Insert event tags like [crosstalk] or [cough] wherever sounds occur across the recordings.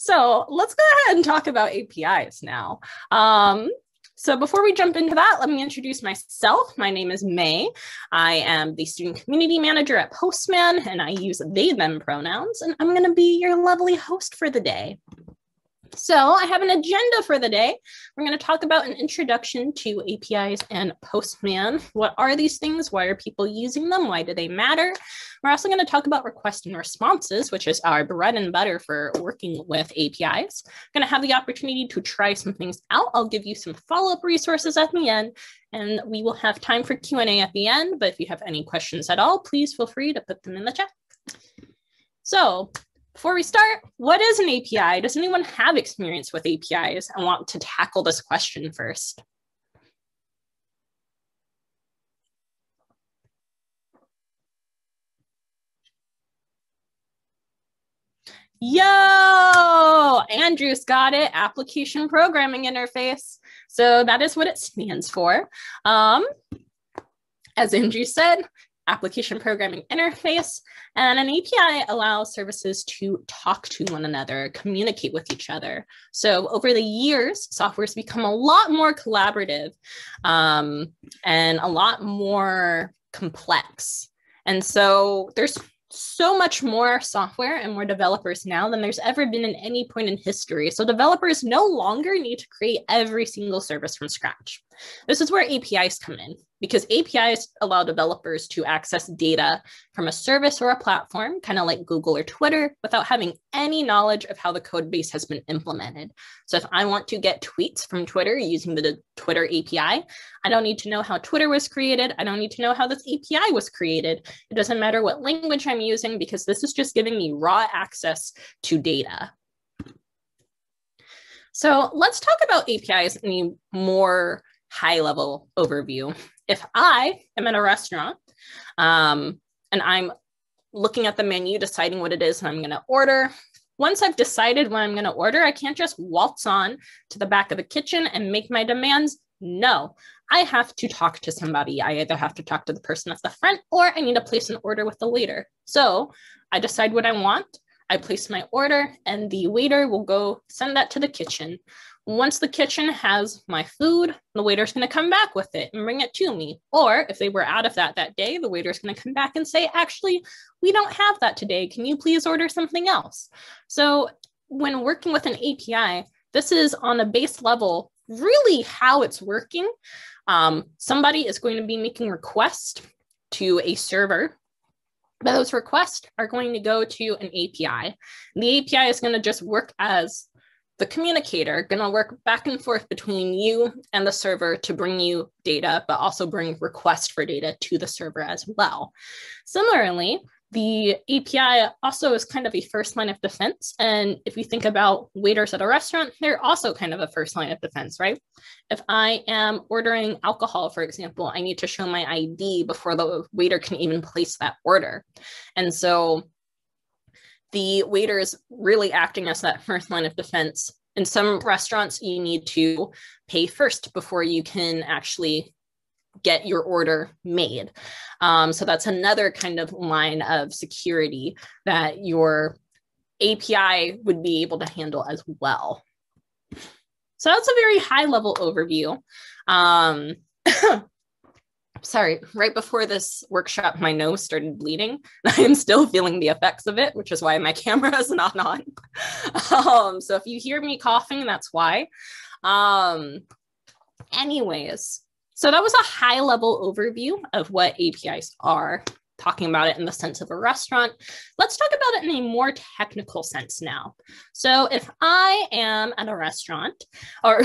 So let's go ahead and talk about APIs now. Um, so before we jump into that, let me introduce myself. My name is Mei. I am the student community manager at Postman, and I use they, them pronouns, and I'm going to be your lovely host for the day. So I have an agenda for the day. We're going to talk about an introduction to APIs and Postman. What are these things? Why are people using them? Why do they matter? We're also going to talk about requests and responses, which is our bread and butter for working with APIs. I'm going to have the opportunity to try some things out. I'll give you some follow-up resources at the end, and we will have time for Q&A at the end. But if you have any questions at all, please feel free to put them in the chat. So before we start, what is an API? Does anyone have experience with APIs and want to tackle this question first? Yo, Andrew's got it, application programming interface. So that is what it stands for. Um, as Andrew said, application programming interface. And an API allows services to talk to one another, communicate with each other. So over the years, software has become a lot more collaborative um, and a lot more complex. And so there's so much more software and more developers now than there's ever been in any point in history. So developers no longer need to create every single service from scratch. This is where APIs come in because APIs allow developers to access data from a service or a platform, kind of like Google or Twitter, without having any knowledge of how the code base has been implemented. So if I want to get tweets from Twitter using the Twitter API, I don't need to know how Twitter was created. I don't need to know how this API was created. It doesn't matter what language I'm using because this is just giving me raw access to data. So let's talk about APIs in a more high level overview. If I am in a restaurant um, and I'm looking at the menu, deciding what it is I'm going to order, once I've decided what I'm going to order, I can't just waltz on to the back of the kitchen and make my demands. No, I have to talk to somebody. I either have to talk to the person at the front or I need to place an order with the waiter. So I decide what I want. I place my order and the waiter will go send that to the kitchen. Once the kitchen has my food, the waiter's going to come back with it and bring it to me. Or if they were out of that that day, the waiter's going to come back and say, actually, we don't have that today. Can you please order something else? So when working with an API, this is on a base level really how it's working. Um, somebody is going to be making requests to a server But those requests are going to go to an API. The API is going to just work as the communicator, going to work back and forth between you and the server to bring you data, but also bring requests for data to the server as well. Similarly, the API also is kind of a first line of defense. And if you think about waiters at a restaurant, they're also kind of a first line of defense, right? If I am ordering alcohol, for example, I need to show my ID before the waiter can even place that order. And so the waiter is really acting as that first line of defense. In some restaurants, you need to pay first before you can actually get your order made. Um, so that's another kind of line of security that your API would be able to handle as well. So that's a very high level overview. Um, sorry, right before this workshop, my nose started bleeding. [laughs] I am still feeling the effects of it, which is why my [laughs] camera is not on. um, so if you hear me coughing, that's why. Um, anyways, so that was a high level overview of what APIs are, talking about it in the sense of a restaurant. Let's talk about it in a more technical sense now. So if I am at a restaurant, or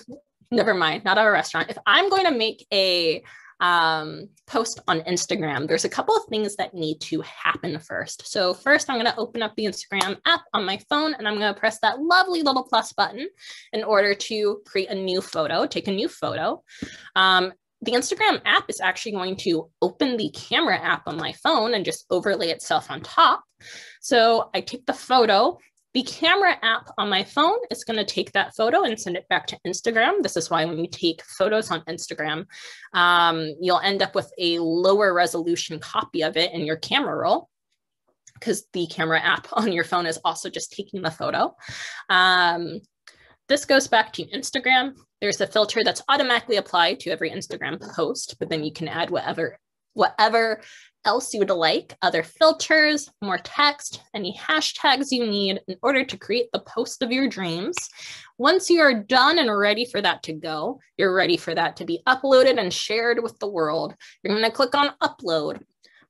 [laughs] never mind, not at a restaurant, if I'm going to make a um, post on Instagram, there's a couple of things that need to happen first. So first, I'm going to open up the Instagram app on my phone and I'm going to press that lovely little plus button in order to create a new photo, take a new photo. Um, the Instagram app is actually going to open the camera app on my phone and just overlay itself on top. So I take the photo, the camera app on my phone is going to take that photo and send it back to Instagram. This is why when you take photos on Instagram, um, you'll end up with a lower resolution copy of it in your camera roll. because the camera app [laughs] on your phone is also just taking the photo. Um, this goes back to Instagram. There's a filter that's automatically applied to every Instagram post, but then you can add whatever whatever else you would like, other filters, more text, any hashtags you need in order to create the post of your dreams. Once you are done and ready for that to go, you're ready for that to be uploaded and shared with the world. You're going to click on upload.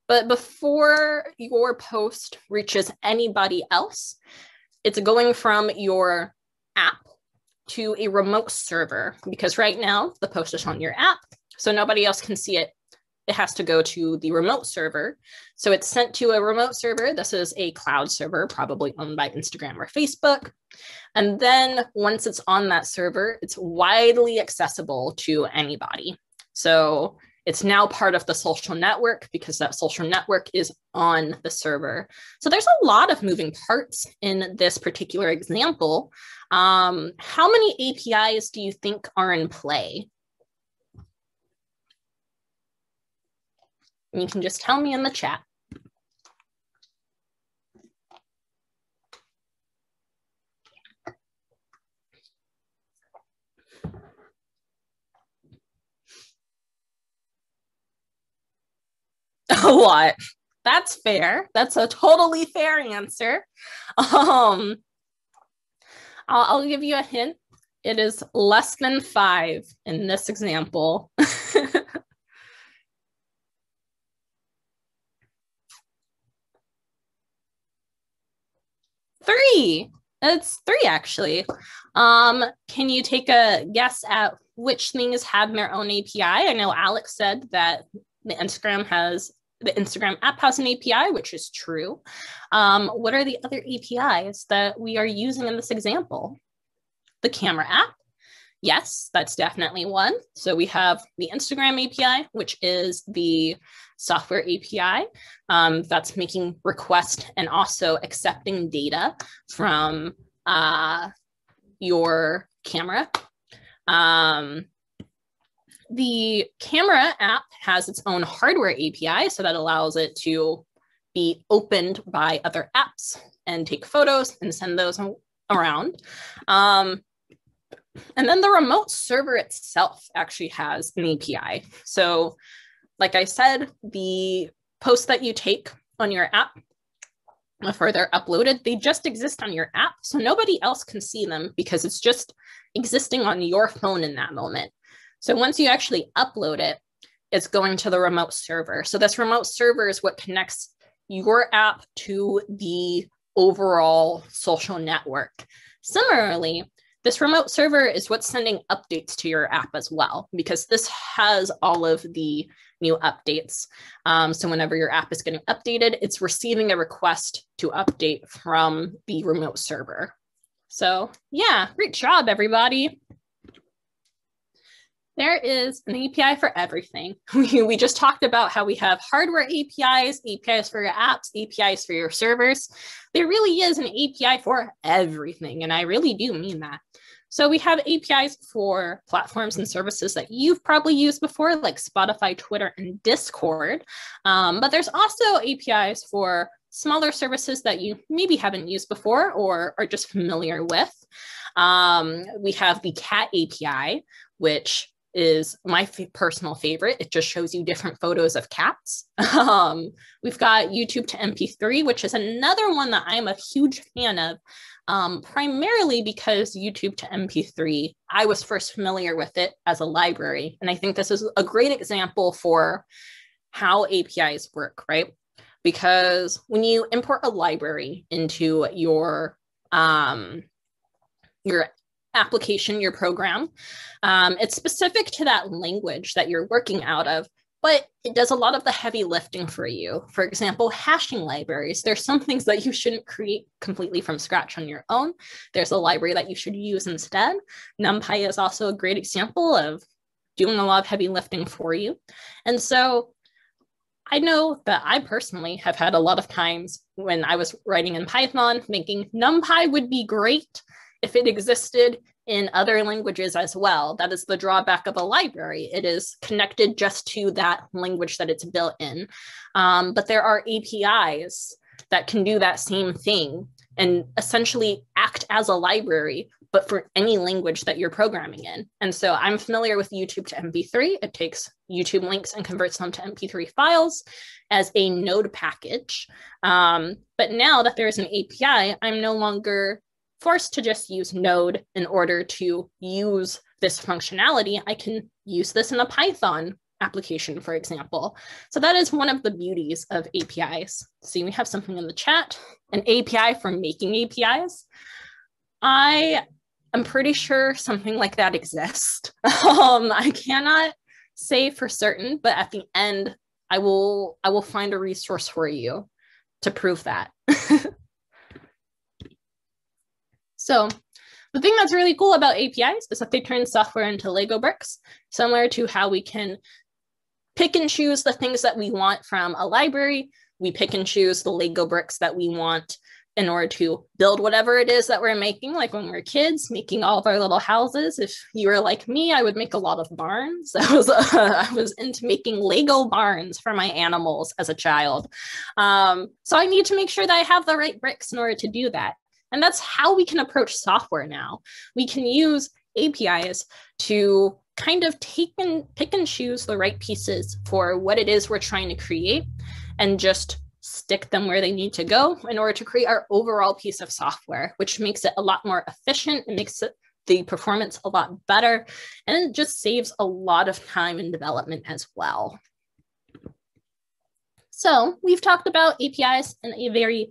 But before your post reaches anybody else, it's going from your app to a remote server because right now the post is on your app, so nobody else can see it. It has to go to the remote server. So it's sent to a remote server. This is a cloud server, probably owned by Instagram or Facebook. And then once it's on that server, it's widely accessible to anybody. So it's now part of the social network because that social network is on the server. So there's a lot of moving parts in this particular example. Um, how many APIs do you think are in play? And you can just tell me in the chat. [laughs] A lot. That's fair. That's a totally fair answer. [laughs] Um, I'll, I'll give you a hint. It is less than five in this example. [laughs] three. It's three actually. Um, can you take a guess at which things have their own API? I know Alex said that the Instagram has the Instagram app has an API, which is true. Um, what are the other APIs that we are using in this example? The camera app. Yes, that's definitely one. So we have the Instagram API, which is the software API um, that's making request and also accepting data from uh, your camera. Um, the camera app has its own hardware API, so that allows it to be opened by other apps and take photos and send those around. Um, and then the remote server itself actually has an API. So, like I said, the posts that you take on your app uh, before they're uploaded, they just exist on your app. So nobody else can see them because it's just existing on your phone in that moment. So once you actually upload it, it's going to the remote server. So this remote server is what connects your app to the overall social network. Similarly, this remote server is what's sending updates to your app as well, because this has all of the new updates. Um, so whenever your app is getting updated, it's receiving a request to update from the remote server. So yeah, great job, everybody there is an API for everything. [laughs] We, just talked about how we have hardware APIs, APIs for your apps, APIs for your servers. There really is an API for everything. And I really do mean that. So we have APIs for platforms and services that you've probably used before, like Spotify, Twitter, and Discord. Um, but there's also APIs for smaller services that you maybe haven't used before or are just familiar with. Um, we have the CAT API, which is my f- personal favorite. It just shows you different photos of cats. [laughs] Um, we've got YouTube to MP3, which is another one that I'm a huge fan of, um, primarily because YouTube to MP3, I was first familiar with it as a library. And I think this is a great example for how APIs work, right? Because when you import a library into your um, your application, your program. Um, it's specific to that language that you're working out of, but it does a lot of the heavy lifting for you. For example, hashing libraries. There's some things that you shouldn't create completely from scratch on your own. There's a library that you should use instead. NumPy is also a great example of doing a lot of heavy lifting for you. And so I know that I personally have had a lot of times when I was writing in Python thinking NumPy would be great if it existed in other languages as well. That is the drawback of a library. It is connected just to that language that it's built in. Um, but there are APIs that can do that same thing and essentially act as a library but for any language that you're programming in. And so I'm familiar with YouTube to MP3. It takes YouTube links and converts them to MP3 files as a node package. Um, but now that there is an API, I'm no longer forced to just use node in order to use this functionality. I can use this in a Python application, for example. So that is one of the beauties of APIs. See, we have something in the chat, an API for making APIs. I am pretty sure something like that exists. [laughs] um, I cannot say for certain, but at the end, I will I will find a resource for you to prove that. [laughs] so the thing that's really cool about APIs is that they turn software into Lego bricks, similar to how we can pick and choose the things that we want from a library. We pick and choose the Lego bricks that we want in order to build whatever it is that we're making, like when we are kids, making all of our little houses. If you were like me, I would make a lot of barns. [laughs] I was uh, I was into making Lego barns for my animals as a child. Um, so I need to make sure that I have the right bricks in order to do that. And that's how we can approach software now. We can use APIs to kind of take and pick and choose the right pieces for what it is we're trying to create and just stick them where they need to go in order to create our overall piece of software, which makes it a lot more efficient. It makes it the performance a lot better, and it just saves a lot of time in development as well. So we've talked about APIs in a very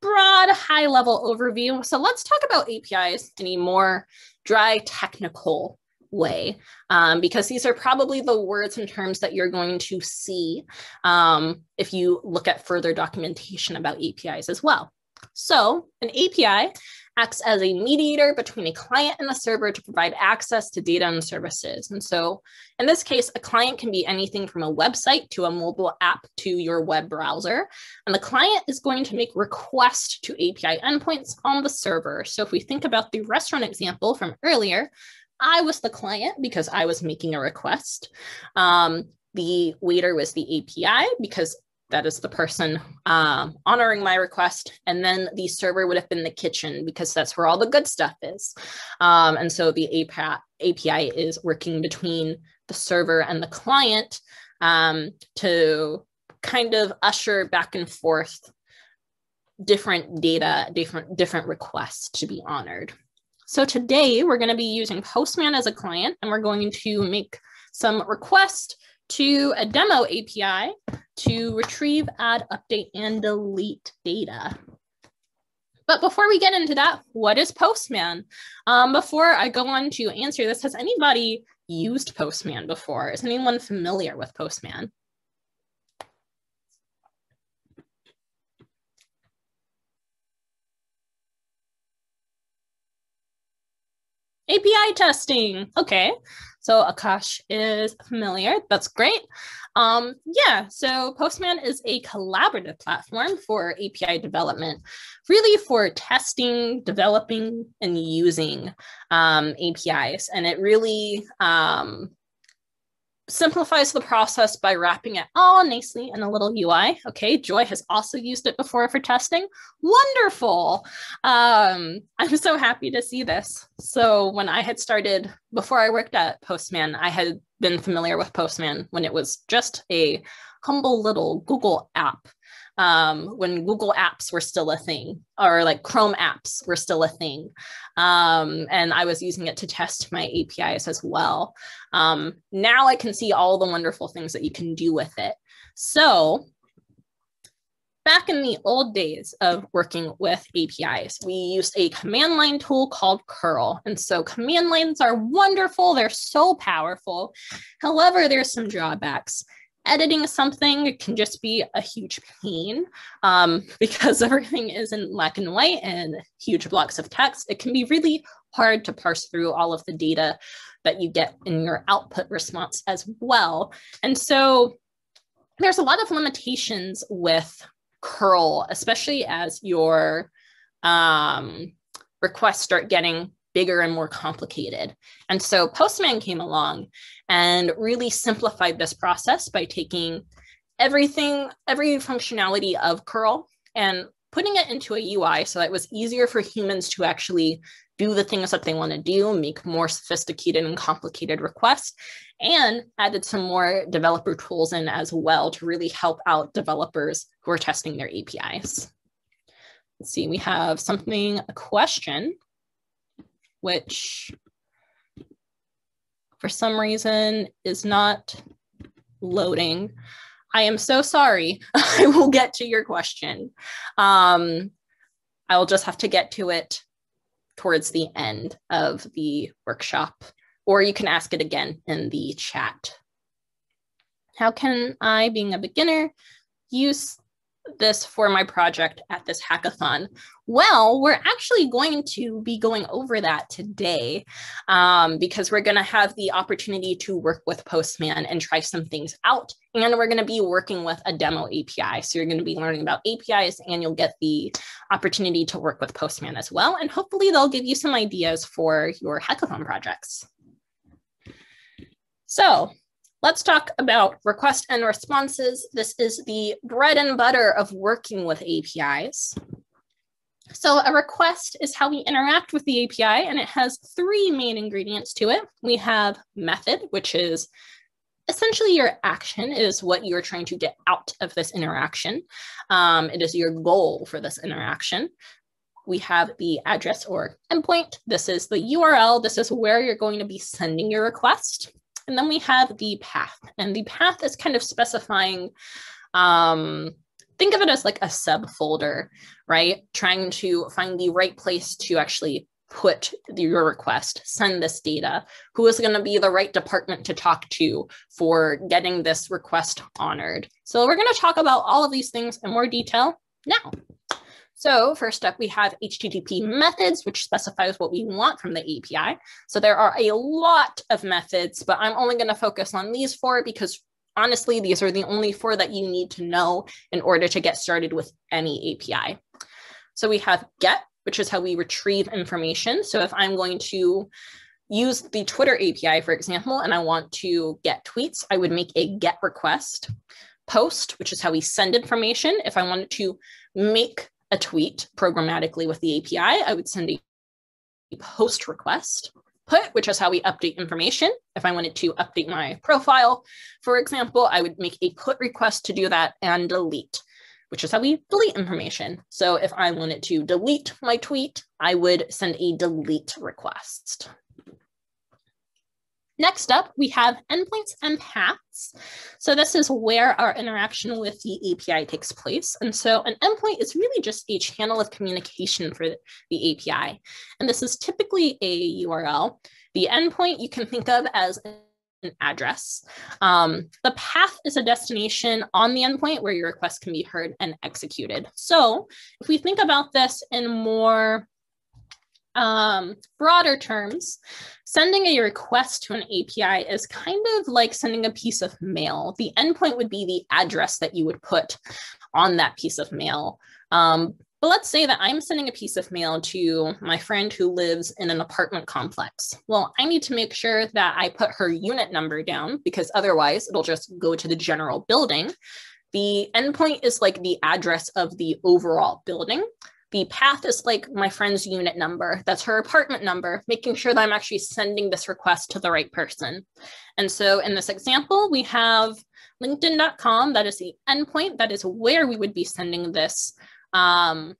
broad, high level overview. So let's talk about APIs in a more dry, technical way, um, because these are probably the words and terms that you're going to see um, if you look at further documentation about APIs as well. So an API acts as a mediator between a client and a server to provide access to data and services. And so in this case, a client can be anything from a website to a mobile app to your web browser. And the client is going to make requests to API endpoints on the server. So if we think about the restaurant example from earlier, I was the client because I was making a request. Um, the waiter was the API because that is the person um, honoring my request. And then the server would have been the kitchen because that's where all the good stuff is. Um, and so the API, is working between the server and the client um, to kind of usher back and forth different data, different, different requests to be honored. So today we're going to be using Postman as a client and we're going to make some requests to a demo API to retrieve, add, update, and delete data. But before we get into that, what is Postman? Um, before I go on to answer this, has anybody used Postman before? Is anyone familiar with Postman? API testing. Okay. So Akash is familiar. That's great. Um, yeah, so Postman is a collaborative platform for API development, really for testing, developing, and using um, APIs. And it really um, simplifies the process by wrapping it all nicely in a little UI. Okay, Joy has also used it before for testing. Wonderful. Um, [laughs] I'm so happy to see this. So when I had started, before I worked at Postman, I had been familiar with Postman when it was just a humble little Google app um, when Google apps were still a thing, or like Chrome apps were still a thing. Um, and I was using it to test my APIs as well. Um, now I can see all the wonderful things that you can do with it. So, back in the old days of working with APIs, we used a command line tool called curl. And so command lines are wonderful, they're so powerful. However, there's some drawbacks editing something can just be a huge pain um, [laughs] because everything is in black and white and huge blocks of text. It can be really hard to parse through all of the data that you get in your output response as well. And so there's a lot of limitations with curl, especially as your um, requests start getting bigger and more complicated. And so Postman came along and really simplified this process by taking everything, every functionality of curl and putting it into a UI so that it was easier for humans to actually do the things that they want to do, make more sophisticated and complicated requests, and added some more developer tools in as well to really help out developers who are testing their APIs. Let's see, we have something, a question, which for some reason is not loading. I am so sorry. [laughs] I will get to your question. Um, I will just have to get to it towards the end of the workshop, or you can ask it again in the chat. How can I, being a beginner, use this for my project at this hackathon? Well, we're actually going to be going over that today um, because we're going to have the opportunity to work with Postman and try some things out. And we're going to be working with a demo API. So you're going to be learning about APIs and you'll get the opportunity to work with Postman as well. And hopefully they'll give you some ideas for your hackathon projects. So Let's talk about request and responses. This is the bread and butter of working with APIs. So a request is how we interact with the API, and it has three main ingredients to it. We have method, which is essentially your action is what you're trying to get out of this interaction. Um, it is your goal for this interaction. We have the address or endpoint. This is the URL. This is where you're going to be sending your request. And then we have the path, and the path is kind of specifying. Um, think of it as like a subfolder, right? Trying to find the right place to actually put your request, send this data, who is going to be the right department to talk to for getting this request honored. So we're going to talk about all of these things in more detail now. So first up, we have HTTP methods, which specifies what we want from the API. So there are a lot of methods, but I'm only going to focus on these four because honestly, these are the only four that you need to know in order to get started with any API. So we have get, which is how we retrieve information. So if I'm going to use the Twitter API, for example, and I want to get tweets, I would make a get request. Post, which is how we send information. If I wanted to make a tweet programmatically with the API, I would send a post request. Put, which is how we update information. If I wanted to update my profile, for example, I would make a put request to do that and delete, which is how we delete information. So if I wanted to delete my tweet, I would send a delete request. Next up, we have endpoints and paths. So this is where our interaction with the API takes place. And so an endpoint is really just a channel of communication for the API. And this is typically a URL. The endpoint you can think of as an address. Um, the path is a destination on the endpoint where your request can be heard and executed. So if we think about this in more um, broader terms, sending a request to an API is kind of like sending a piece of mail. The endpoint would be the address that you would put on that piece of mail. Um, but let's say that I'm sending a piece of mail to my friend who lives in an apartment complex. Well, I need to make sure that I put her unit number down because otherwise it'll just go to the general building. The endpoint is like the address of the overall building. The path is like my friend's unit number. That's her apartment number, making sure that I'm actually sending this request to the right person. And so in this example, we have linkedin.com. That is the endpoint. That is where we would be sending this um,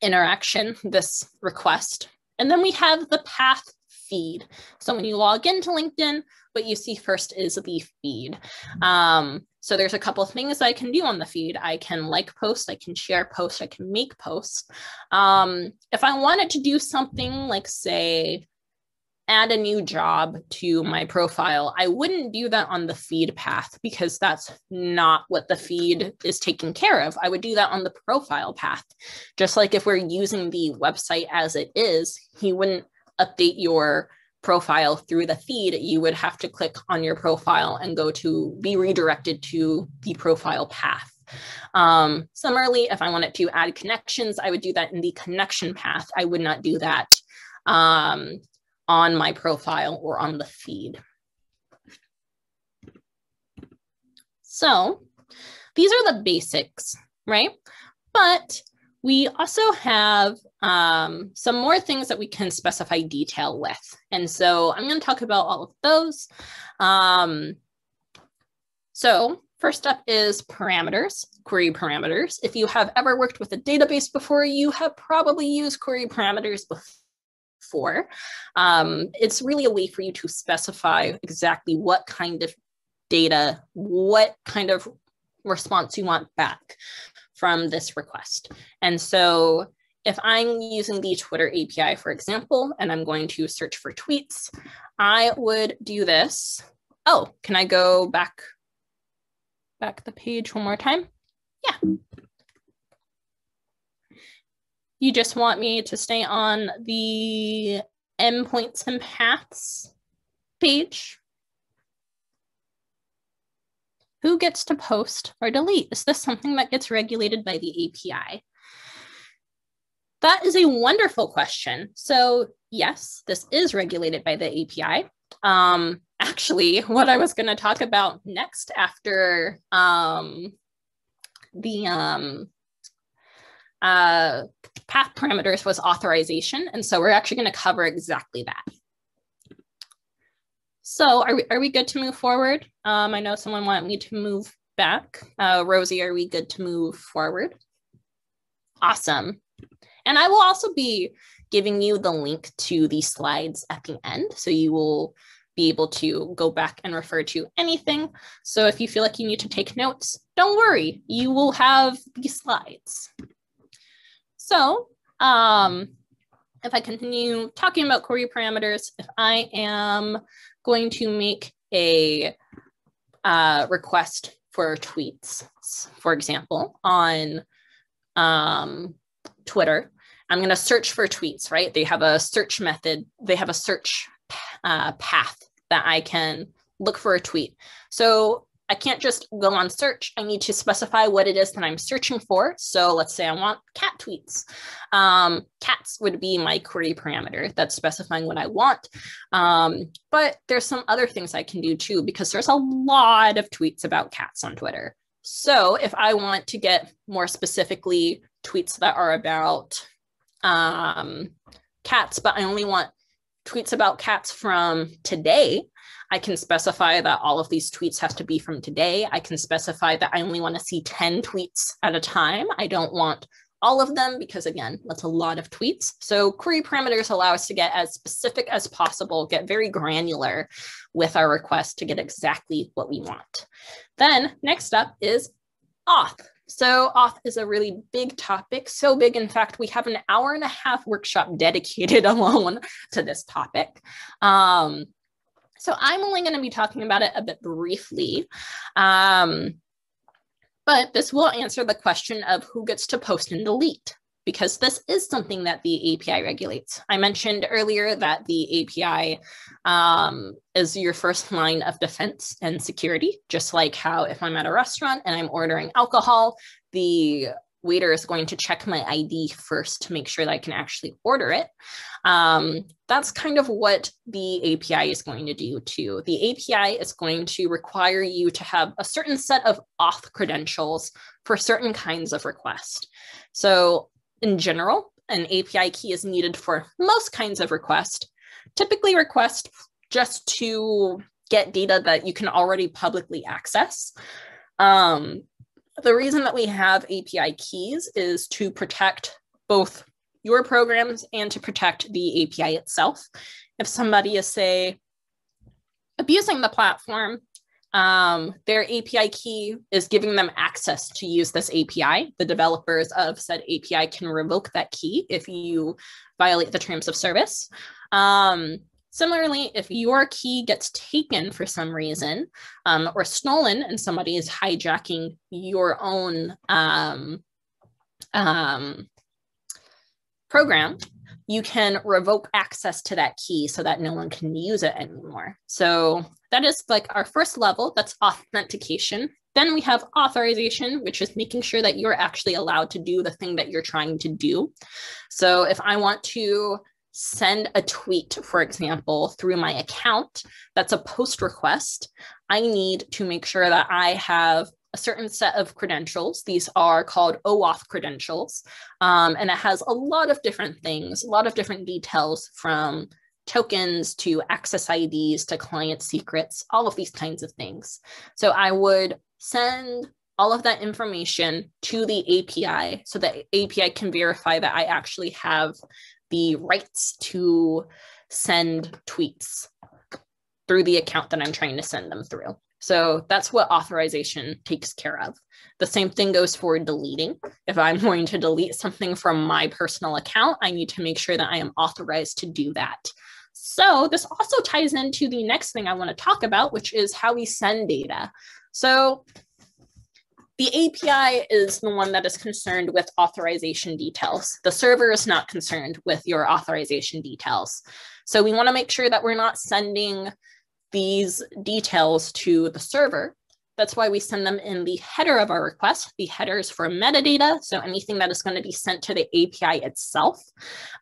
interaction, this request. And then we have the path feed. So when you log into LinkedIn, what you see first is the feed. Um, so there's a couple of things I can do on the feed. I can like posts, I can share posts, I can make posts. Um, if I wanted to do something like say, add a new job to my profile, I wouldn't do that on the feed path because that's not what the feed is taking care of. I would do that on the profile path. Just like if we're using the website as it is, he wouldn't update your profile through the feed, you would have to click on your profile and go to be redirected to the profile path. Um, similarly, if I wanted to add connections, I would do that in the connection path. I would not do that um, on my profile or on the feed. So these are the basics, right? But we also have um, some more things that we can specify detail with. And so I'm going to talk about all of those. Um, so first up is parameters, query parameters. If you have ever worked with a database before, you have probably used query parameters before. Um, it's really a way for you to specify exactly what kind of data, what kind of response you want back from this request. And so if I'm using the Twitter API, for example, and I'm going to search for tweets, I would do this. Oh, can I go back, back the page one more time? Yeah. You just want me to stay on the endpoints and paths page. Who gets to post or delete? Is this something that gets regulated by the API? That is a wonderful question. So, yes, this is regulated by the API. Um, actually, [laughs] what I was going to talk about next after um, the um, uh, path parameters was authorization. And so we're actually going to cover exactly that. So are we, are we good to move forward? Um, I know someone wanted me to move back. Uh, Rosie, are we good to move forward? Awesome. And I will also be giving you the link to the slides at the end. So you will be able to go back and refer to anything. So if you feel like you need to take notes, don't worry, you will have these slides. So um, if I continue talking about query parameters, if I am going to make a uh, request for tweets, for example, on um, Twitter. I'm going to search for tweets, right? They have a search method, they have a search uh, path that I can look for a tweet. So I can't just go on search. I need to specify what it is that I'm searching for. So let's say I want cat tweets. Um, cats would be my query parameter that's specifying what I want. Um, but there's some other things I can do too, because there's a lot of tweets about cats on Twitter. So if I want to get more specifically tweets that are about um, cats, but I only want tweets about cats from today, I can specify that all of these tweets have to be from today. I can specify that I only want to see 10 tweets at a time. I don't want all of them because again, that's a lot of tweets. So query parameters allow us to get as specific as possible, get very granular with our request to get exactly what we want. Then next up is auth. So auth is a really big topic, so big, in fact, we have an hour and a half workshop dedicated [laughs] alone to this topic. Um, so I'm only going to be talking about it a bit briefly. Um, but this will answer the question of who gets to post and delete because this is something that the API regulates. I mentioned earlier that the API um, is your first line of defense and security, just like how if I'm at a restaurant and I'm ordering alcohol, the waiter is going to check my ID first to make sure that I can actually order it. Um, that's kind of what the API is going to do too. The API is going to require you to have a certain set of auth credentials for certain kinds of requests. So in general, an API key is needed for most kinds of request, typically request just to get data that you can already publicly access. Um, the reason that we have API keys is to protect both your programs and to protect the API itself. If somebody is, say, abusing the platform, um, their API key is giving them access to use this API. The developers of said API can revoke that key if you violate the terms of service. Um, Similarly, if your key gets taken for some reason um, or stolen and somebody is hijacking your own um, um, program, you can revoke access to that key so that no one can use it anymore. So that is like our first level, that's authentication. Then we have authorization, which is making sure that you're actually allowed to do the thing that you're trying to do. So if I want to send a tweet, for example, through my account that's a post request, I need to make sure that I have a certain set of credentials. These are called OAuth credentials. Um, and it has a lot of different things, a lot of different details from tokens to access IDs to client secrets, all of these kinds of things. So I would send all of that information to the API so that API can verify that I actually have the rights to send tweets through the account that I'm trying to send them through. So that's what authorization takes care of. The same thing goes for deleting. If I'm [laughs] going to delete something from my personal account, I need to make sure that I am authorized to do that. So this also ties into the next thing I want to talk about, which is how we send data. So the API is the one that is concerned with authorization details. The server is not concerned with your authorization details. So we want to make sure that we're not sending these details to the server. That's why we send them in the header of our request. The header is for metadata. So anything that is going to be sent to the API itself,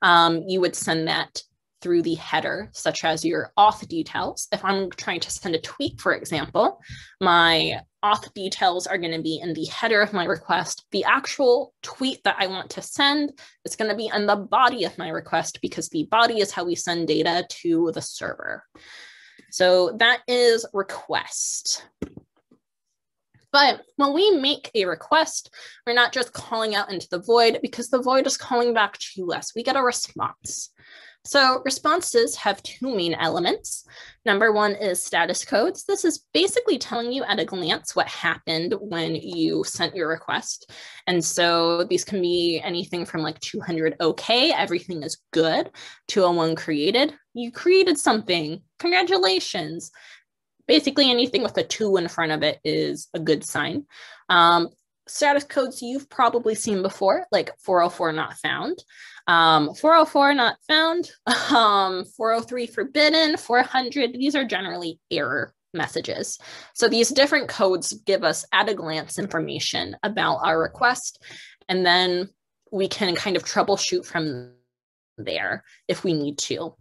um, you would send that through the header, such as your auth details. If I'm trying to send a tweet, for example, my auth details are going to be in the header of my request. The actual tweet that I want to send is going to be in the body of my request because the body is how we send data to the server. So that is request. But when we make a request, we're not just calling out into the void because the void is calling back to us. We get a response. So responses have two main elements. Number one is status codes. This is basically telling you at a glance what happened when you sent your request. And so these can be anything from like 200 okay, everything is good, to a one created. You created something, congratulations. Basically anything with a two in front of it is a good sign. Um, status codes you've probably seen before, like 404 not found. Um, 404 not found, [laughs] um, 403 forbidden, 400, these are generally error messages. So these different codes give us at a glance information about our request, and then we can kind of troubleshoot from there if we need to.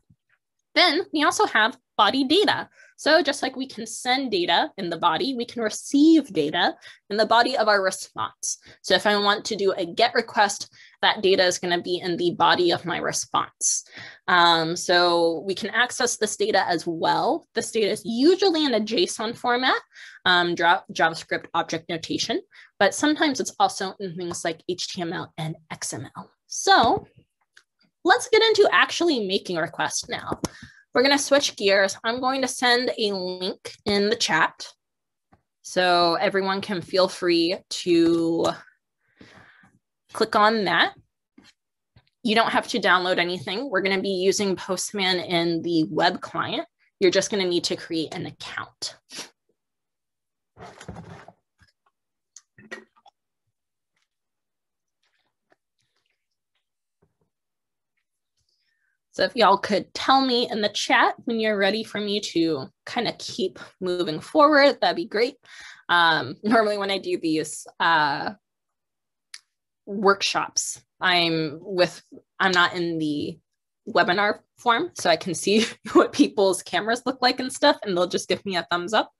Then we also have body data. So just like we can send data in the body, we can receive data in the body of our response. So if I want to do a GET request, that data is going to be in the body of my response. Um, so we can access this data as well. This data is usually in a JSON format, um, JavaScript object notation, but sometimes it's also in things like HTML and XML. So let's get into actually making a request now. We're going to switch gears. I'm going to send a link in the chat so everyone can feel free to click on that. You don't have to download anything. We're going to be using Postman in the web client. You're just going to need to create an account. So if y'all could tell me in the chat when you're ready for me to kind of keep moving forward, that'd be great. Um, [laughs] normally when I do these uh, workshops, I'm with, I'm not in the webinar form, so I can see [laughs] what people's cameras look like and stuff, and they'll just give me a thumbs up.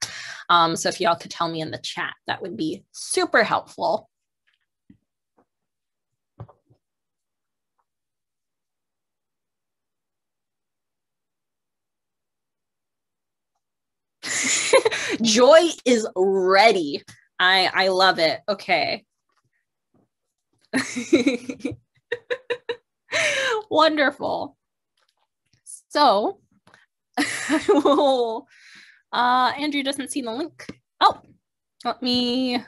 Um, so if y'all could tell me in the chat, that would be super helpful. Joy is ready. I I love it. Okay. [laughs] Wonderful. So [laughs] uh Andrew doesn't see the link. Oh, let me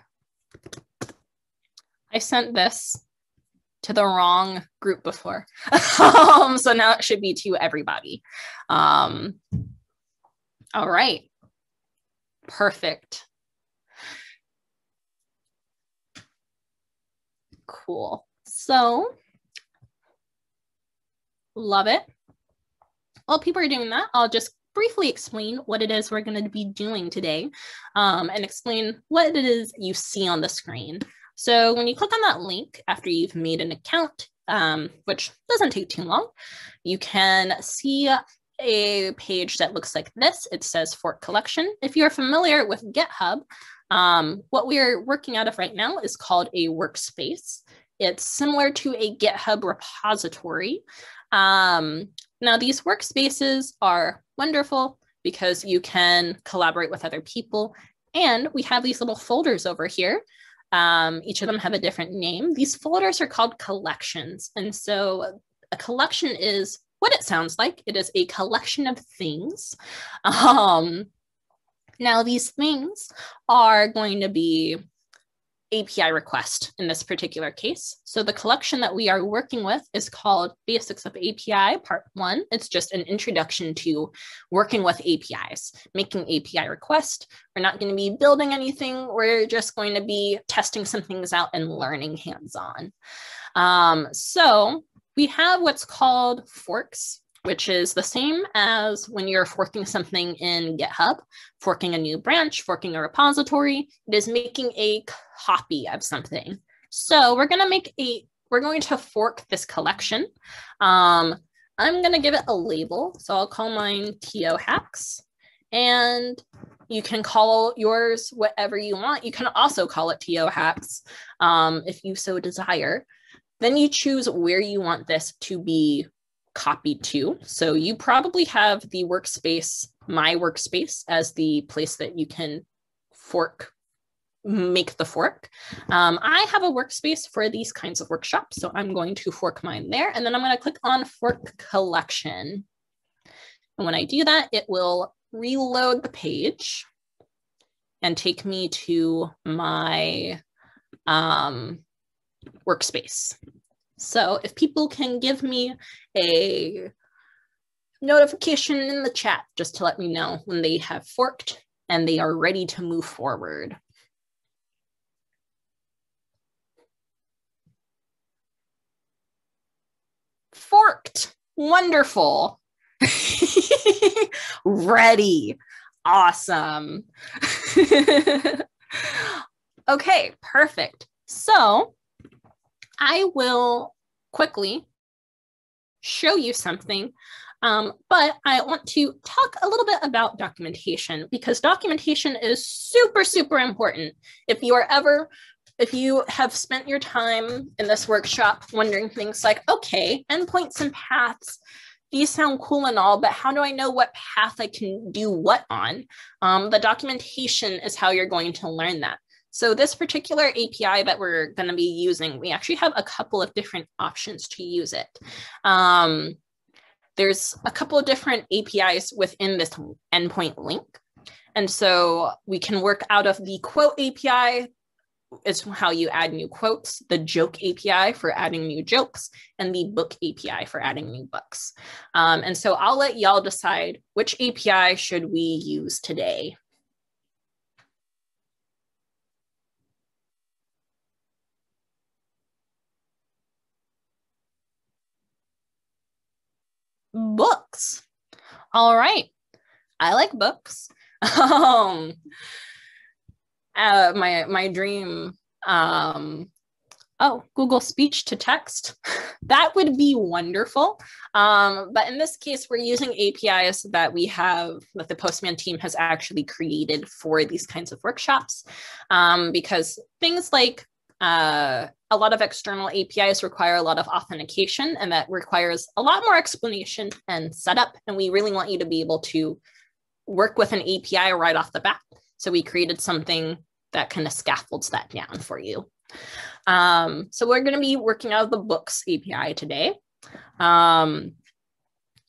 I sent this to the wrong group before. [laughs] um, so now it should be to everybody. Um, all right. Perfect. Cool. So, love it. While people are doing that, I'll just briefly explain what it is we're going to be doing today um, and explain what it is you see on the screen. So when you click on that link after you've made an account, um, which doesn't take too long, you can see a page that looks like this. It says Fork Collection. If you're familiar with GitHub, Um, what we're working out of right now is called a workspace. It's similar to a GitHub repository. Um, now, these workspaces are wonderful because you can collaborate with other people. And we have these little folders over here. Um, each of them have a different name. These folders are called collections. And so a collection is what it sounds like. It is a collection of things. Um, now, these things are going to be API request in this particular case. So the collection that we are working with is called Basics of API Part 1. It's just an introduction to working with APIs, making API request. We're not going to be building anything. We're just going to be testing some things out and learning hands-on. Um, so we have what's called forks which is the same as when you're forking something in GitHub, forking a new branch, forking a repository. It is making a copy of something. So we're going to make a, we're going to fork this collection. Um, I'm going to give it a label. So I'll call mine TOHacks and you can call yours whatever you want. You can also call it TOHacks um, if you so desire. Then you choose where you want this to be copied to. So you probably have the workspace, my workspace, as the place that you can fork, make the fork. Um, I have a workspace for these kinds of workshops. So I'm going to fork mine there. And then I'm going to click on fork collection. And when I do that, it will reload the page and take me to my um, workspace. So if people can give me a notification in the chat just to let me know when they have forked and they are ready to move forward. Forked, wonderful. [laughs] ready, awesome. [laughs] okay, perfect. So I will quickly show you something, um, but I want to talk a little bit about documentation because documentation is super, super important. If you are ever, if you have spent your time in this workshop wondering things like, okay, endpoints and paths, these sound cool and all, but how do I know what path I can do what on? Um, the documentation is how you're going to learn that. So this particular API that we're going to be using, we actually have a couple of different options to use it. Um, there's a couple of different APIs within this endpoint link. And so we can work out of the quote API is how you add new quotes, the joke API for adding new jokes, and the book API for adding new books. Um, and so I'll let y'all decide which API should we use today. Books. All right. I like books. [laughs] um, uh, my my dream um oh google speech to text [laughs] that would be wonderful um, but in this case we're using apis that we have that the postman team has actually created for these kinds of workshops um, because things like uh, a lot of external APIs require a lot of authentication, and that requires a lot more explanation and setup. And we really want you to be able to work with an API right off the bat. So we created something that kind of scaffolds that down for you. Um, so we're going to be working out of the books API today. Um,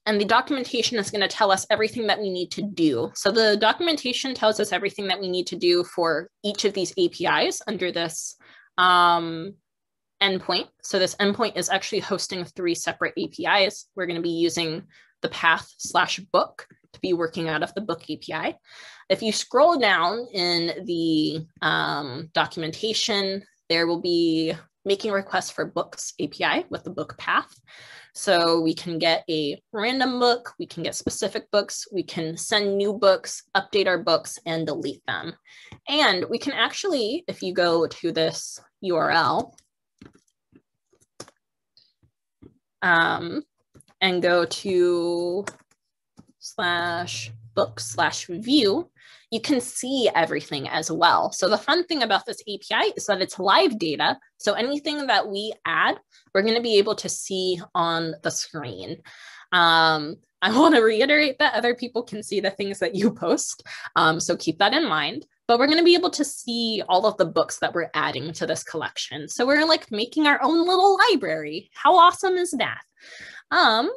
and the documentation is going to tell us everything that we need to do. So the documentation tells us everything that we need to do for each of these APIs under this um, endpoint. So this endpoint is actually hosting three separate APIs. We're going to be using the path slash book to be working out of the book API. If you scroll down in the um, documentation, there will be making requests for books API with the book path. So we can get a random book, we can get specific books, we can send new books, update our books, and delete them. And we can actually, if you go to this URL, um, and go to slash book slash view, you can see everything as well. So the fun thing about this API is that it's live data. So anything that we add, we're going to be able to see on the screen. Um, I [laughs] want to reiterate that other people can see the things that you post. Um, so keep that in mind. But we're going to be able to see all of the books that we're adding to this collection. So we're like making our own little library. How awesome is that? Um,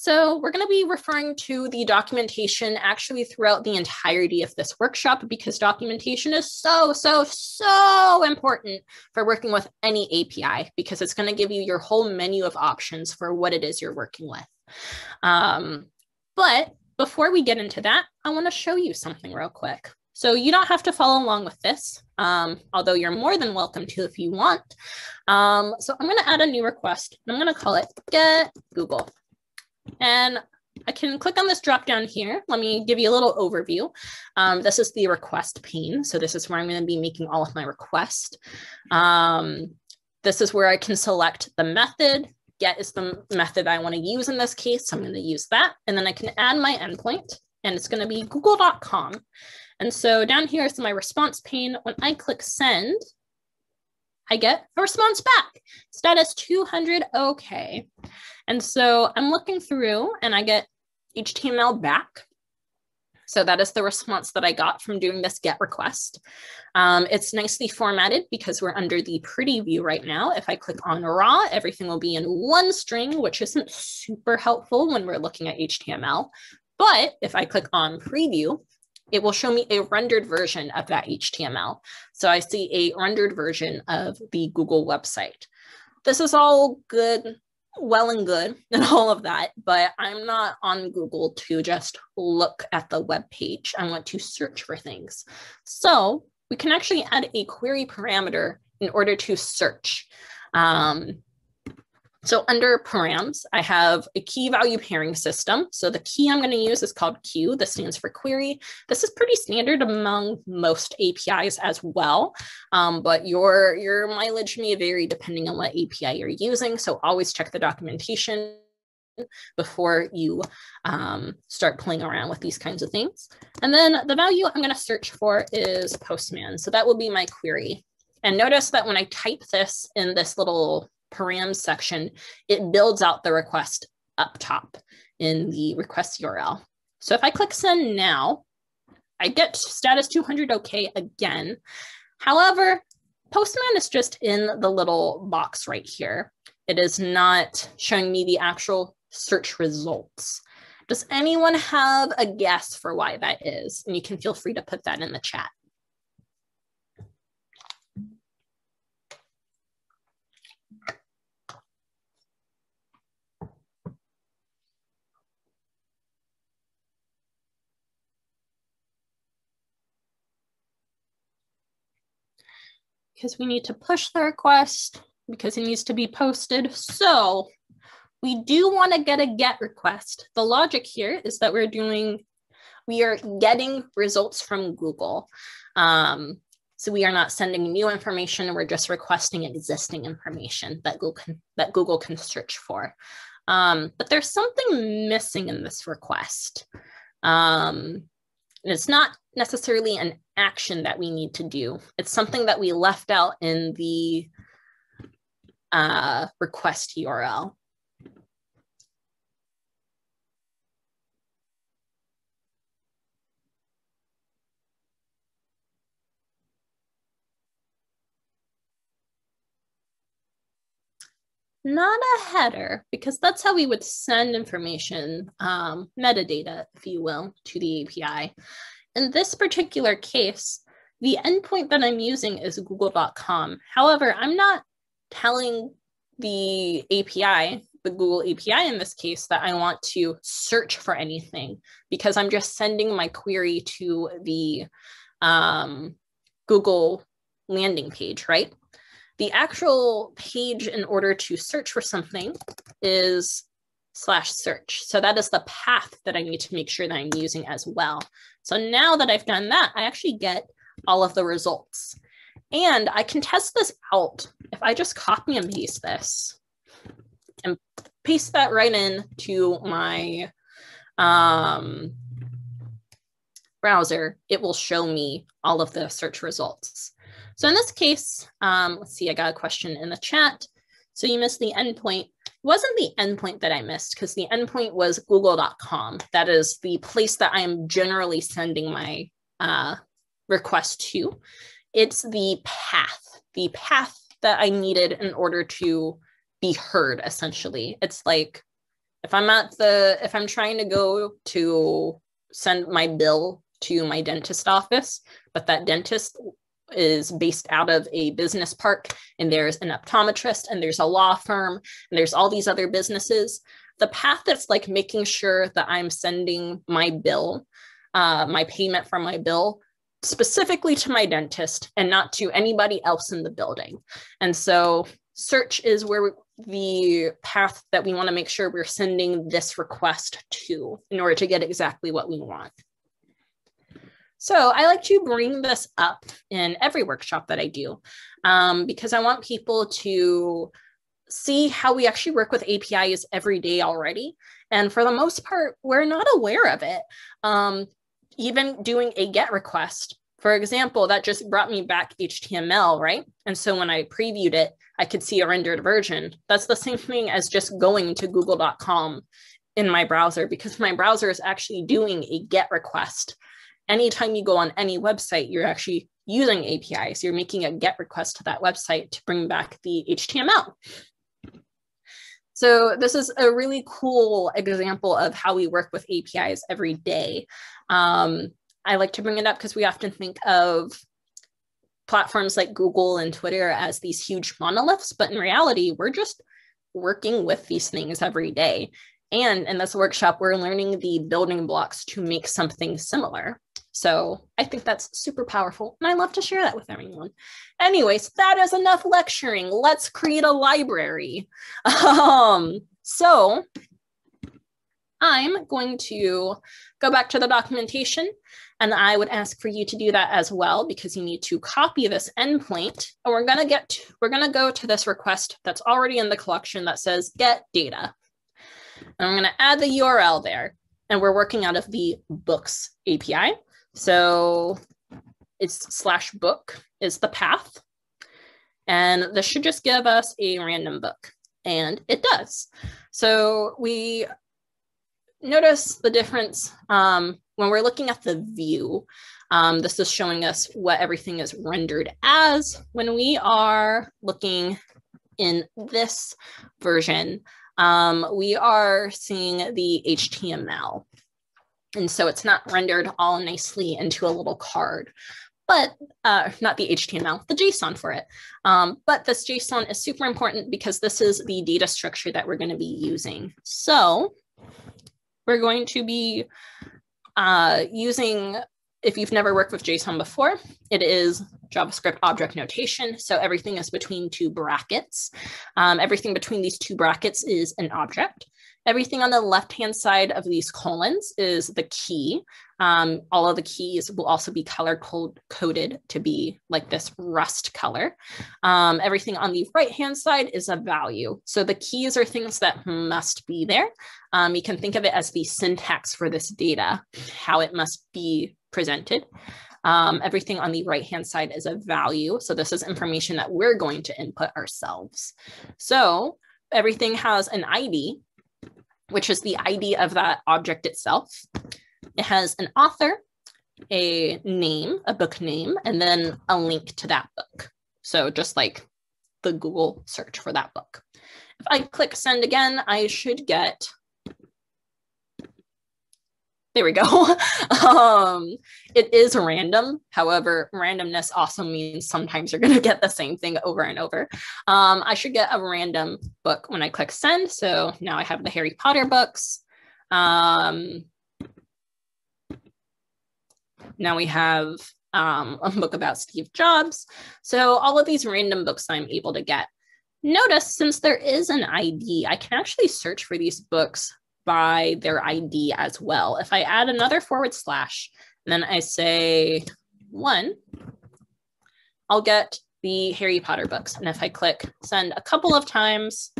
so we're going to be referring to the documentation actually throughout the entirety of this workshop because documentation is so, so, so important for working with any API because it's going to give you your whole menu of options for what it is you're working with. Um, but before we get into that, I want to show you something real quick. So you don't have to follow along with this, um, although you're more than welcome to if you want. Um, so I'm going to add a new request. I'm going to call it get Google. And I can click on this drop down here. Let me give you a little overview. Um, this is the request pane. So this is where I'm going to be making all of my requests. Um, this is where I can select the method. Get is the method I want to use in this case. So I'm going to use that. And then I can add my endpoint and it's going to be google.com. And so down here is my response pane. When I click send, I get a response back. Status 200 okay. And so I'm looking through and I get HTML back. So that is the response that I got from doing this GET request. Um, it's nicely formatted because we're under the pretty view right now. If I click on raw, everything will be in one string, which isn't super helpful when we're looking at HTML. But if I click on preview, it will show me a rendered version of that HTML. So I see a rendered version of the Google website. This is all good well and good [laughs] and all of that, but I'm not on Google to just look at the web page. I want to search for things. So we can actually add a query parameter in order to search. Um, so under params, I have a key value pairing system. So the key I'm going to use is called Q. This stands for query. This is pretty standard among most APIs as well, um, but your, your mileage may vary depending on what API you're using. So always check the documentation before you um, start playing around with these kinds of things. And then the value I'm going to search for is Postman. So that will be my query. And notice that when I type this in this little params section, it builds out the request up top in the request URL. So if I click send now, I get status 200 OK again. However, Postman is just in the little box right here. It is not showing me the actual search results. Does anyone have a guess for why that is? And you can feel free to put that in the chat. Because we need to push the request because it needs to be posted. So we do want to get a get request. The logic here is that we're doing, we are getting results from Google. Um, so we are not sending new information, we're just requesting existing information that Google can, that Google can search for. Um, but there's something missing in this request. Um, it's not necessarily an action that we need to do. It's something that we left out in the uh, request URL. Not a header because that's how we would send information, um, metadata, if you will, to the API. In this particular case, the endpoint that I'm using is google.com. However, I'm not telling the API, the Google API in this case, that I want to search for anything because I'm just sending my query to the um, Google landing page, right? The actual page in order to search for something is slash search. So that is the path that I need to make sure that I'm using as well. So now that I've done that, I actually get all of the results. And I can test this out. If I just copy and paste this and paste that right in to my um, browser, it will show me all of the search results. So in this case, um, let's see, I got a question in the chat. So you missed the endpoint. It wasn't the endpoint that I missed because the endpoint was google.com. That is the place that I am generally sending my uh, request to. It's the path, the path that I needed in order to be heard, essentially. It's like if I'm at the, if I'm trying to go to send my bill to my dentist office, but that dentist is based out of a business park and there's an optometrist and there's a law firm and there's all these other businesses. The path that's like making sure that i'm sending my bill uh, my payment from my bill specifically to my dentist and not to anybody else in the building. And so search is where we, the path that we want to make sure we're sending this request to in order to get exactly what we want so I like to bring this up in every workshop that I do um, because I want people to see how we actually work with APIs every day already. And for the most part, we're not aware of it. Um, even doing a GET request, for example, that just brought me back HTML, right? And so when I previewed it, I could see a rendered version. That's the same thing as just going to google.com in my browser because my browser is actually doing a GET request anytime you go on any website, you're actually using APIs. You're making a GET request to that website to bring back the HTML. So this is a really cool example of how we work with APIs every day. Um, I like to bring it up because we often think of platforms like Google and Twitter as these huge monoliths, but in reality, we're just working with these things every day. And in this workshop, we're learning the building blocks to make something similar. So I think that's super powerful. And I love to share that with everyone. Anyways, that is enough lecturing. Let's create a library. [laughs] Um, so I'm going to go back to the documentation and I would ask for you to do that as well because you need to copy this endpoint. And we're going to get, to, we're going to go to this request that's already in the collection that says get data. And I'm going to add the URL there. And we're working out of the books API. So it's slash book is the path. And this should just give us a random book. And it does. So we notice the difference um, when we're looking at the view. Um, this is showing us what everything is rendered as. When we are looking in this version, um, we are seeing the HTML. And so it's not rendered all nicely into a little card, but uh, not the HTML, the JSON for it. Um, but this JSON is super important because this is the data structure that we're going to be using. So we're going to be uh, using, if you've never worked with JSON before, it is JavaScript object notation. So everything is between two brackets. Um, everything between these two brackets is an object. Everything on the left-hand side of these colons is the key. Um, all of the keys will also be color code coded to be like this rust color. Um, everything on the right-hand side is a value. So the keys are things that must be there. Um, you can think of it as the syntax for this data, how it must be presented. Um, everything on the right-hand side is a value. So this is information that we're going to input ourselves. So everything has an ID which is the ID of that object itself. It has an author, a name, a book name, and then a link to that book. So just like the Google search for that book. If I click send again, I should get there we go. [laughs] um, it is random. However, randomness also means sometimes you're going [laughs] to get the same thing over and over. Um, I should get a random book when I click send. So now I have the Harry Potter books. Um, now we have um, a book about Steve Jobs. So all of these random books I'm able to get. Notice since there is an ID, I can actually search for these books by their ID as well. If I add another forward slash, and then I say one, I'll get the Harry Potter books. And if I click send a couple of times,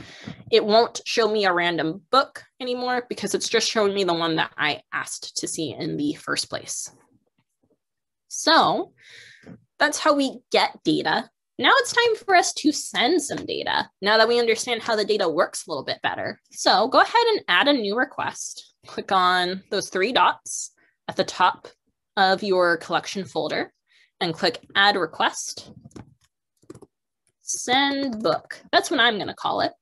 it won't show me a random book anymore because it's just showing me the one that I asked to see in the first place. So that's how we get data. Now it's time for us to send some data now that we understand how the data works a little bit better. So go ahead and add a new request. Click on those three dots at the top of your collection folder and click add request. Send book. That's what I'm going to call it.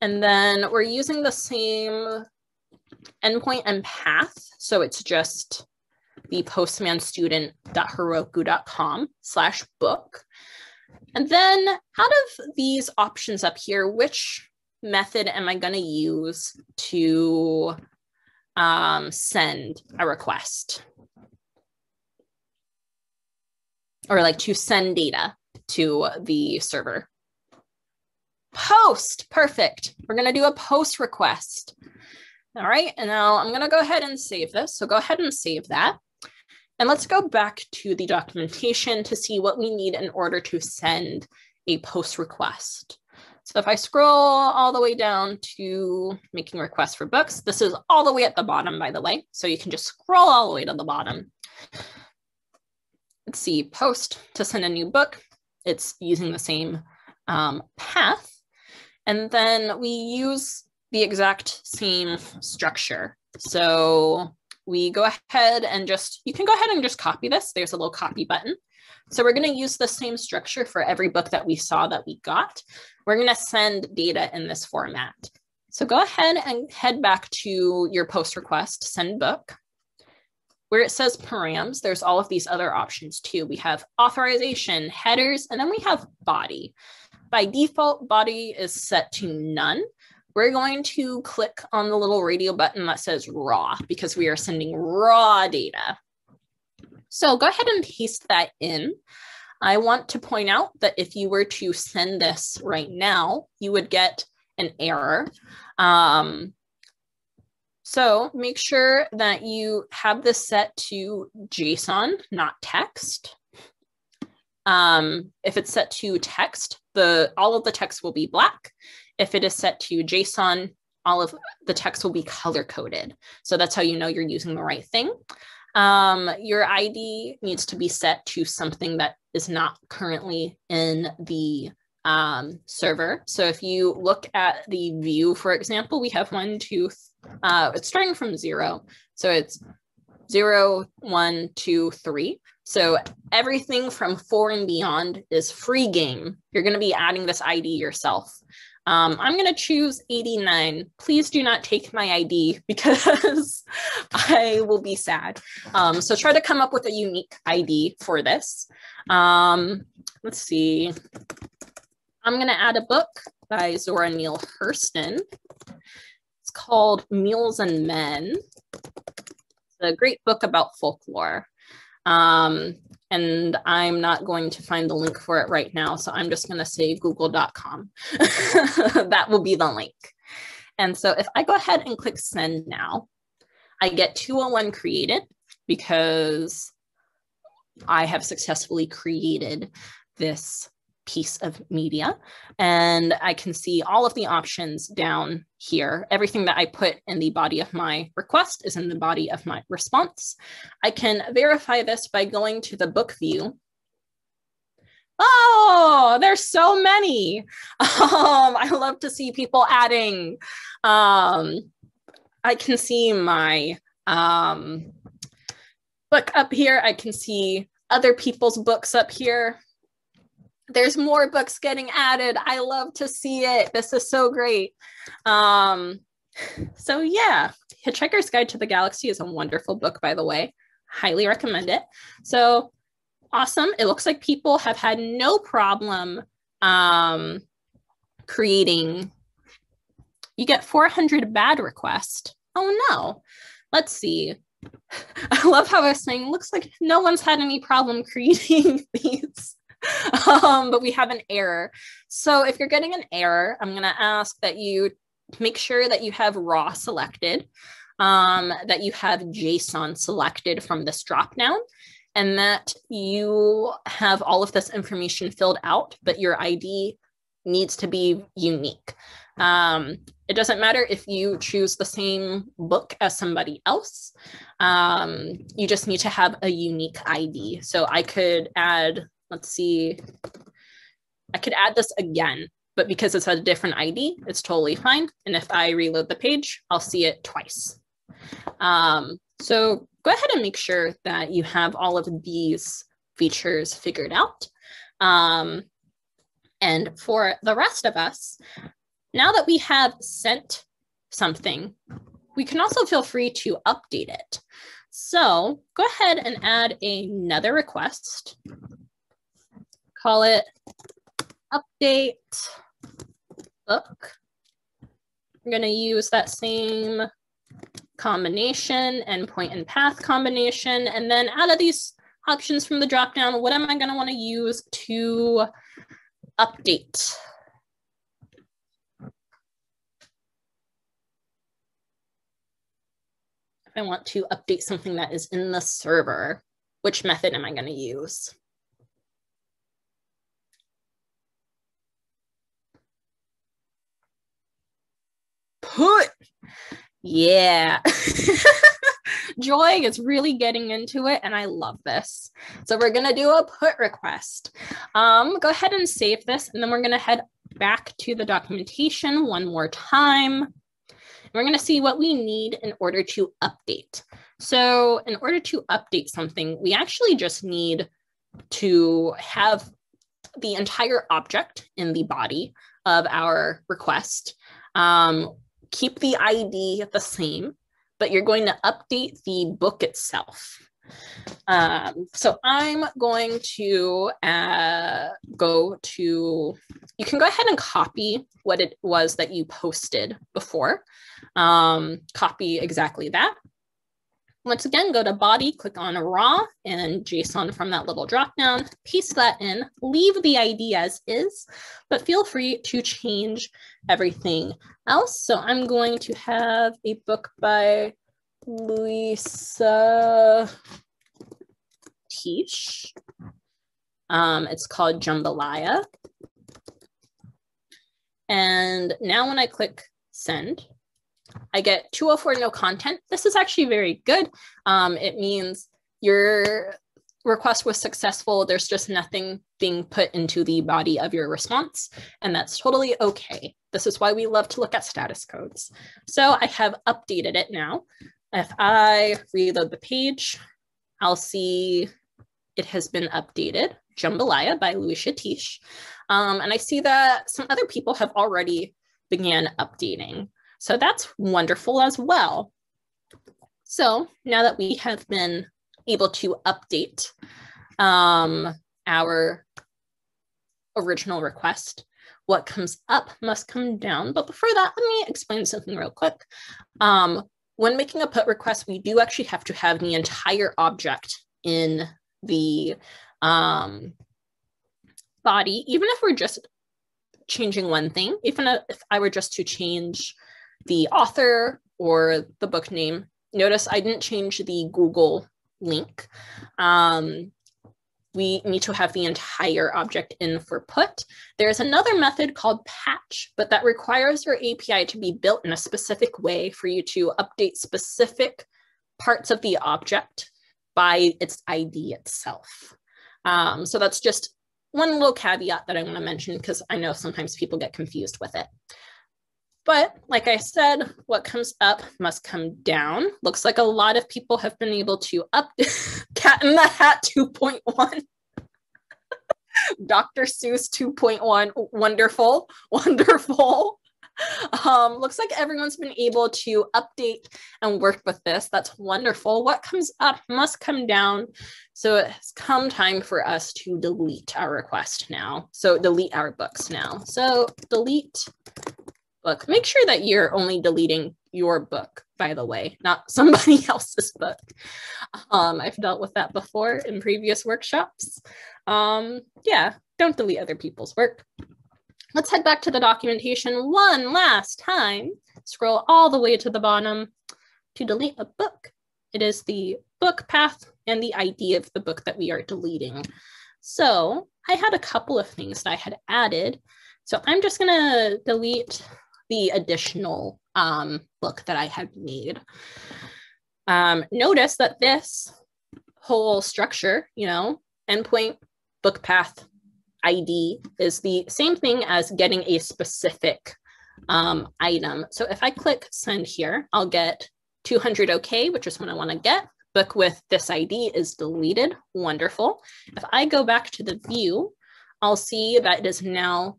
And then we're using the same endpoint and path. So it's just the postmanstudent.heroku.com slash book. And then out of these options up here, which method am I going to use to um, send a request? Or like to send data to the server. Post, perfect. We're going to do a post request. All right, and now I'm going to go ahead and save this. So go ahead and save that. And let's go back to the documentation to see what we need in order to send a post request. So if I scroll all the way down to making requests for books, this is all the way at the bottom, by the way. So you can just scroll all the way to the bottom. Let's see, post to send a new book. It's using the same um, path. And then we use the exact same structure. So we go ahead and just, you can go ahead and just copy this. There's a little copy button. So we're going to use the same structure for every book that we saw that we got. We're going to send data in this format. So go ahead and head back to your post request, send book. Where it says params, there's all of these other options too. We have authorization, headers, and then we have body. By default, body is set to none we're going to click on the little radio button that says raw because we are sending raw data. So go ahead and paste that in. I want to point out that if you were to send this right now, you would get an error. Um, so make sure that you have this set to JSON, not text. Um, if it's set to text, the all of the text will be black. If it is set to JSON, all of the text will be color coded. So that's how you know you're using the right thing. Um, your ID needs to be set to something that is not currently in the um, server. So if you look at the view, for example, we have one, two, uh, it's starting from zero. So it's zero, one, two, three. So everything from four and beyond is free game. You're going to be adding this ID yourself. Um, I'm going to choose 89. Please do not take my ID [laughs] because I will be sad. Um, so try to come up with a unique ID for this. Um, let's see. I'm going to add a book by Zora Neale Hurston. It's called Mules and Men. It's a great book about folklore. Um, and I'm not going to find the link for it right now. So I'm just going to say google.com. [laughs] that will be the link. And so if I go ahead and click send now, I get 201 created because I have successfully created this piece of media. And I can see all of the options down here. Everything that I put in the body of my request is in the body of my response. I can verify this by going to the book view. Oh, there's so many. [laughs] Um, I love to see people adding. Um, I can see my um, book up here. I can see other people's books up here there's more books getting added. I love to see it. This is so great. Um, so yeah, Hitchhiker's Guide to the Galaxy is a wonderful book, by the way. Highly recommend it. So awesome. It looks like people have had no problem um, creating. You get 400 bad requests. Oh no. Let's see. [laughs] I love how I was saying, looks like no one's had any problem [laughs] creating these [laughs] um, but we have an error. So if you're getting an error, I'm going to ask that you make sure that you have raw selected, um, that you have JSON selected from this dropdown, and that you have all of this information filled out, but your ID needs to be unique. Um, it doesn't matter if you choose the same book as somebody else. Um, you just need to have a unique ID. So I could add, let's see, I could add this again, but because it's a different ID, it's totally fine. And if I reload the page, I'll see it twice. Um, so go ahead and make sure that you have all of these features figured out. Um, and for the rest of us, now that we have sent something, we can also feel free to update it. So go ahead and add another request. Call it update book. I'm going to use that same combination, endpoint and path combination, and then out of these options from the dropdown, what am I going to want to use to update? If I want to update something that is in the server, which method am I going to use? Put yeah. [laughs] Joy is really getting into it, and I love this. So we're gonna do a put request. Um, go ahead and save this, and then we're gonna head back to the documentation one more time. We're gonna see what we need in order to update. So in order to update something, we actually just need to have the entire object in the body of our request. Um, keep the ID the same, but you're going to update the book itself. Um, so I'm going to uh, go to, you can go ahead and copy what it was that you posted before. Um, copy exactly that. Once again, go to body, click on raw and JSON from that little dropdown, paste that in, leave the ID as is, but feel free to change everything else. So I'm going to have a book by Luisah Teish. Um, it's called Jambalaya. And now when I click send, I get 204 no content. This is actually very good. Um, it means your request was successful. There's just nothing being put into the body of your response, and that's totally okay. This is why we love to look at status codes. So I have updated it now. If I reload the page, I'll see it has been updated, Jambalaya by Luisah Teish. Um, and I see that some other people have already began updating. So that's wonderful as well. So now that we have been able to update um, our original request, what comes up must come down. But before that, let me explain something real quick. Um, when making a put request, we do actually have to have the entire object in the um, body, even if we're just changing one thing, even if I were just to change the author or the book name. Notice I didn't change the Google link. Um, we need to have the entire object in for put. There's another method called patch, but that requires your API to be built in a specific way for you to update specific parts of the object by its ID itself. Um, so that's just one little caveat that I want to mention because I know sometimes people get confused with it. But like I said, what comes up must come down. Looks like a lot of people have been able to up [laughs] Cat in the Hat 2.1. [laughs] Dr. Seuss 2.1. Wonderful, [laughs] wonderful. Um, looks like everyone's been able to update and work with this. That's wonderful. What comes up must come down. So it's come time for us to delete our request now. So delete our books now. So delete book. Make sure that you're only deleting your book, by the way, not [laughs] somebody else's book. Um, I've dealt with that before in previous workshops. Um, yeah, don't delete other people's work. Let's head back to the documentation one last time. Scroll all the way to the bottom to delete a book. it is the book path and the ID of the book that we are deleting. So I had a couple of things that I had added. So I'm just gonna delete the additional um, book that I had made. Um, notice that this whole structure, you know, endpoint, book path, ID is the same thing as getting a specific um, item. So if I click send here, I'll get 200 OK, which is what I want to get. Book with this ID is deleted. Wonderful. If I go back to the view, I'll see that it is now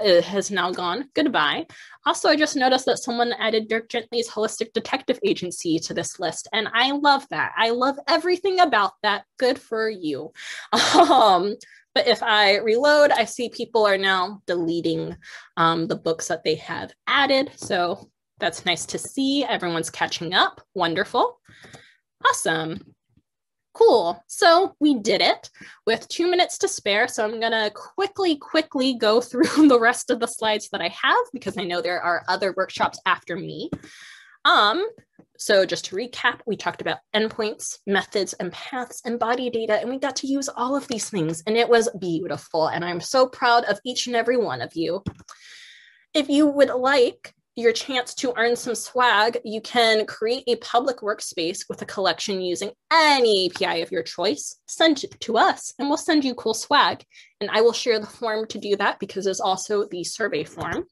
it has now gone goodbye. Also, I just noticed that someone added Dirk Gently's Holistic Detective Agency to this list, and I love that. I love everything about that. Good for you. [laughs] Um, but if I reload, I see people are now deleting um, the books that they have added. So that's nice to see. Everyone's catching up. Wonderful. Awesome. Cool. So we did it with two minutes to spare. So I'm going to quickly, quickly go [laughs] through the rest of the slides that I have because I know there are other workshops after me. Um, so just to recap, we talked about endpoints, methods, and paths and body data, and we got to use all of these things, and it was beautiful. And I'm so proud of each and every one of you. If you would like your chance to earn some swag, you can create a public workspace with a collection using any API of your choice. Send it to us, and we'll send you cool swag. And I will share the form to do that because there's also the survey form.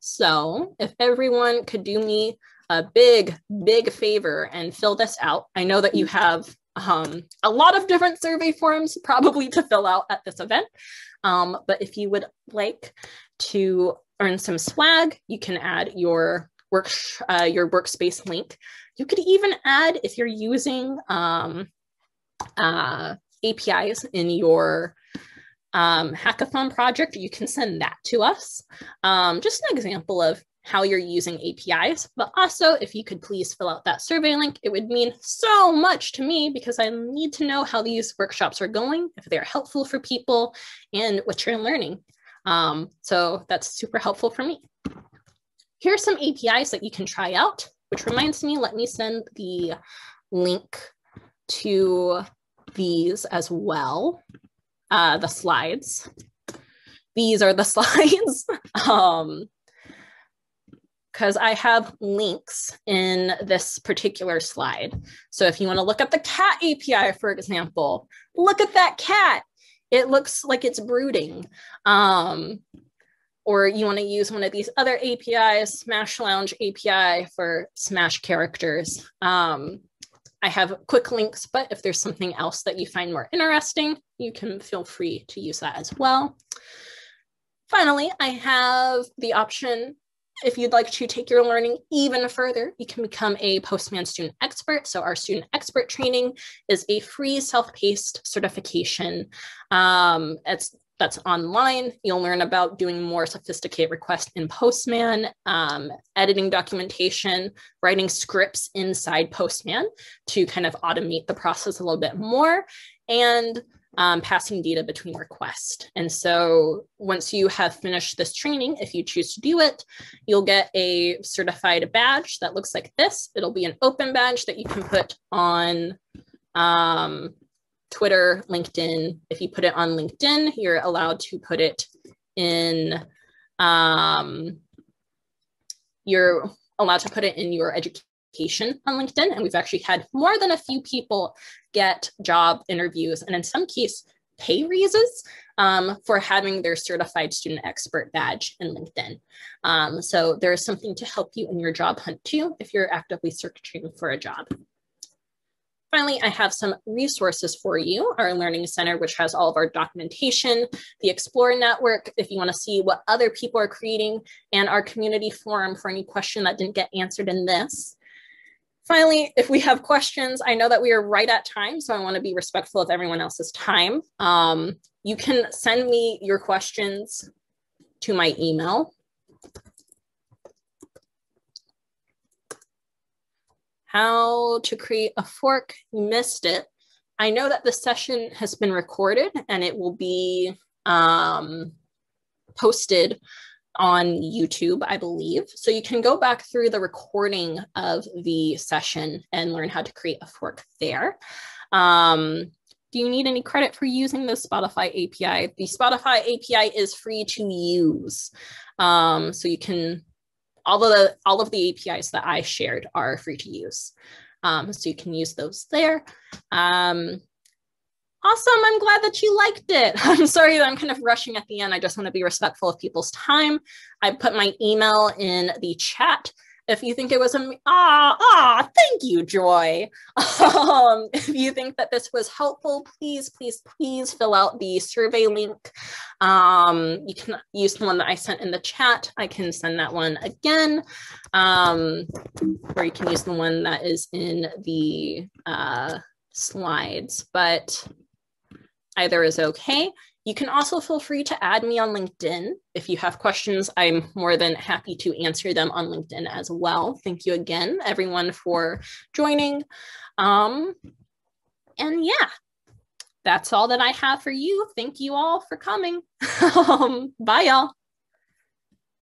So if everyone could do me a big, big favor and fill this out. I know that you have um, a lot of different survey forms probably to fill out at this event. Um, but if you would like to earn some swag, you can add your work uh, your workspace link. You could even add if you're using um, uh, APIs in your um, hackathon project, you can send that to us. Um, just an example of how you're using APIs, but also if you could please fill out that survey link, it would mean so much to me because I need to know how these workshops are going, if they're helpful for people, and what you're learning. Um, so that's super helpful for me. Here are some APIs that you can try out, which reminds me, let me send the link to these as well, uh, the slides. These are the [laughs] slides. um, because I have links in this particular slide. So if you want to look up the cat API, for example, look at that cat. It looks like it's brooding. Um, or you want to use one of these other APIs, Smash Lounge API for Smash characters. Um, I have quick links, but if there's something else that you find more interesting, you can feel free to use that as well. Finally, I have the option if you'd like to take your learning even further, you can become a Postman student expert. So our student expert training is a free self-paced certification. Um, it's that's online. You'll learn about doing more sophisticated requests in Postman, um, editing documentation, writing scripts inside Postman to kind of automate the process a little bit more, and um, passing data between requests. And so once you have finished this training, if you choose to do it, you'll get a certified badge that looks like this. It'll be an open badge that you can put on um, Twitter, LinkedIn. If you put it on LinkedIn, you're allowed to put it in, um, you're allowed to put it in your education on LinkedIn. And we've actually had more than a few people get job interviews and in some case pay raises um, for having their certified student expert badge in LinkedIn. Um, so there's something to help you in your job hunt too if you're actively searching for a job. Finally, I have some resources for you. Our Learning Center, which has all of our documentation, the Explore Network, if you wanna see what other people are creating, and our community forum for any question that didn't get answered in this. Finally, if we have questions, I know that we are right at time, so I want to be respectful of everyone else's time. Um, you can send me your questions to my email. How to create a fork, you missed it. I know that the session has been recorded and it will be um, posted on YouTube, I believe. So you can go back through the recording of the session and learn how to create a fork there. Um, do you need any credit for using the Spotify API? The Spotify API is free to use. Um, so you can, all of the all of the APIs that I shared are free to use. Um, so you can use those there. Um, awesome. I'm glad that you liked it. [laughs] I'm sorry that I'm kind of rushing at the end. I just want to be respectful of people's time. I put my email in the chat. If you think it was a ah ah, thank you, Joy. [laughs] Um, if you think that this was helpful, please, please, please fill out the survey link. Um, you can use the one that I sent in the chat. I can send that one again, um, or you can use the one that is in the uh, slides. But either is okay. You can also feel free to add me on LinkedIn. If you have questions, I'm more than happy to answer them on LinkedIn as well. Thank you again, everyone, for joining. Um, and yeah, that's all that I have for you. Thank you all for coming. [laughs] um, bye, y'all.